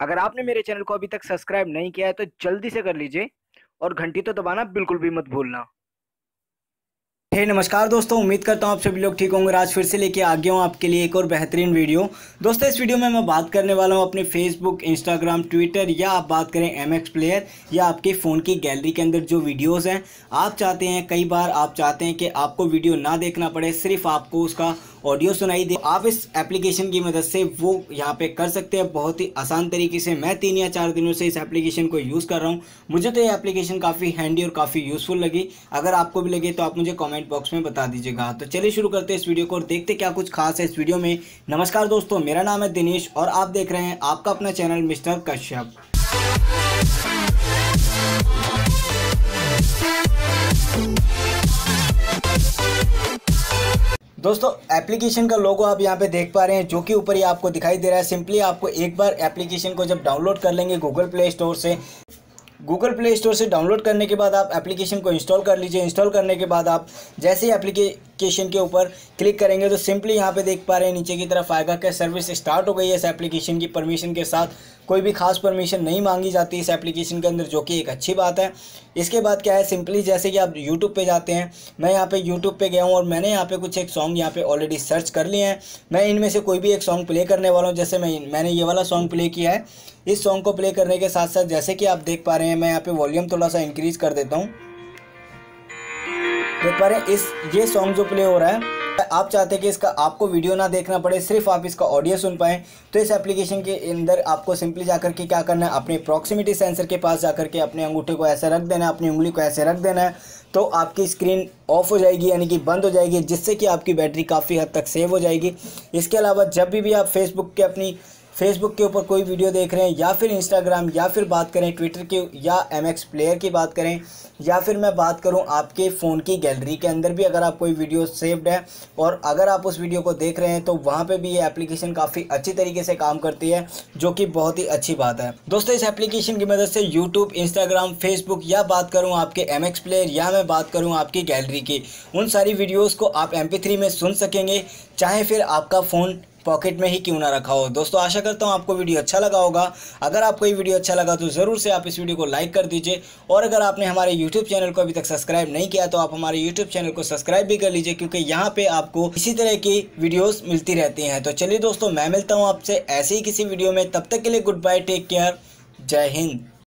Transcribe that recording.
अगर आपने मेरे चैनल को अभी तक सब्सक्राइब नहीं किया है तो जल्दी से कर लीजिए और घंटी तो दबाना बिल्कुल भी मत भूलना। हे hey, नमस्कार दोस्तों उम्मीद करता हूँ आप सभी लोग ठीक होंगे आज फिर से लेके आ गया हूँ आपके लिए एक और बेहतरीन वीडियो। दोस्तों इस वीडियो में मैं बात करने वाला हूँ अपने फेसबुक इंस्टाग्राम ट्विटर या आप बात करें एम प्लेयर या आपके फ़ोन की गैलरी के अंदर जो वीडियोस हैं। आप चाहते हैं कई बार आप चाहते हैं कि आपको वीडियो ना देखना पड़े सिर्फ़ आपको उसका ऑडियो सुनाई दे। आप इस एप्लीकेशन की मदद से वो यहाँ पे कर सकते हैं। बहुत ही आसान तरीके से मैं तीन या चार दिनों से इस एप्लीकेशन को यूज़ कर रहा हूँ। मुझे तो ये एप्लीकेशन काफ़ी हैंडी और काफ़ी यूज़फुल लगी। अगर आपको भी लगे तो आप मुझे कॉमेंट बॉक्स में बता दीजिएगा। तो चलिए शुरू करते हैं इस वीडियो को और देखते क्या कुछ खास है इस वीडियो में। नमस्कार दोस्तों, मेरा नाम है दिनेश और आप देख रहे हैं आपका अपना चैनल मिस्टर कश्यप। दोस्तों एप्लीकेशन का लोगो आप यहाँ पे देख पा रहे हैं, जो कि ऊपर ही आपको दिखाई दे रहा है। सिंपली आपको एक बार एप्लीकेशन को जब डाउनलोड कर लेंगे गूगल प्ले स्टोर से गूगल प्ले स्टोर से डाउनलोड करने के बाद आप एप्लीकेशन को इंस्टॉल कर लीजिए। इंस्टॉल करने के बाद आप जैसे ही एप्लीकेशन के ऊपर क्लिक करेंगे तो सिंपली यहाँ पे देख पा रहे हैं, नीचे की तरफ़ आएगा कि सर्विस स्टार्ट हो गई है इस एप्लीकेशन की परमिशन के साथ। कोई भी खास परमिशन नहीं मांगी जाती इस एप्लीकेशन के अंदर, जो कि एक अच्छी बात है। इसके बाद क्या है सिंपली जैसे कि आप यूट्यूब पे जाते हैं, मैं यहाँ पे यूट्यूब पे गया हूँ और मैंने यहाँ पे कुछ एक सॉन्ग यहाँ पे ऑलरेडी सर्च कर लिए हैं। मैं इनमें से कोई भी एक सॉन्ग प्ले करने वाला हूँ, जैसे मैं मैंने ये वाला सॉन्ग प्ले किया है। इस सॉन्ग को प्ले करने के साथ साथ जैसे कि आप देख पा रहे हैं, मैं यहाँ पे वॉल्यूम थोड़ा सा इंक्रीज़ कर देता हूँ। देख पा रहे हैं, इस, ये सॉन्ग जो प्ले हो रहा है, आप चाहते हैं कि इसका, आपको वीडियो ना देखना पड़े, सिर्फ़ आप इसका ऑडियो सुन पाएँ तो इस एप्लीकेशन के अंदर आपको सिंपली जाकर के क्या करना है, अपने प्रॉक्सिमिटी सेंसर के पास जाकर के अपने अंगूठे को ऐसे रख देना है, अपनी उंगली को ऐसे रख देना है तो आपकी स्क्रीन ऑफ़ हो जाएगी, यानी कि बंद हो जाएगी, जिससे कि आपकी बैटरी काफ़ी हद तक सेव हो जाएगी। इसके अलावा जब भी भी आप फेसबुक के अपनी फेसबुक के ऊपर कोई वीडियो देख रहे हैं, या फिर इंस्टाग्राम या फिर बात करें ट्विटर की, या एम एक्स प्लेयर की बात करें, या फिर मैं बात करूँ आपके फ़ोन की गैलरी के अंदर भी, अगर आप कोई वीडियो सेव्ड है, और अगर आप उस वीडियो को देख रहे हैं तो वहाँ पे भी ये एप्लीकेशन काफ़ी अच्छी तरीके से काम करती है, जो कि बहुत ही अच्छी बात है। दोस्तों, इस एप्लीकेशन की मदद से यूट्यूब इंस्टाग्राम फेसबुक या बात करूँ आपके एम एक्स प्लेयर या मैं बात करूँ आपकी गैलरी की, उन सारी वीडियोज़ को आप एम में सुन सकेंगे, चाहे फिर आपका फ़ोन पॉकेट में ही क्यों ना रखा हो। दोस्तों, आशा करता हूँ आपको वीडियो अच्छा लगा होगा। अगर आपको ये वीडियो अच्छा लगा तो ज़रूर से आप इस वीडियो को लाइक कर दीजिए। और अगर आपने हमारे यूट्यूब चैनल को अभी तक सब्सक्राइब नहीं किया तो आप हमारे यूट्यूब चैनल को सब्सक्राइब भी कर लीजिए, क्योंकि यहाँ पर आपको इसी तरह की वीडियोज़ मिलती रहती हैं। तो चलिए दोस्तों, मैं मिलता हूँ आपसे ऐसे ही किसी वीडियो में। तब तक के लिए गुड बाय टेक केयर जय हिंद।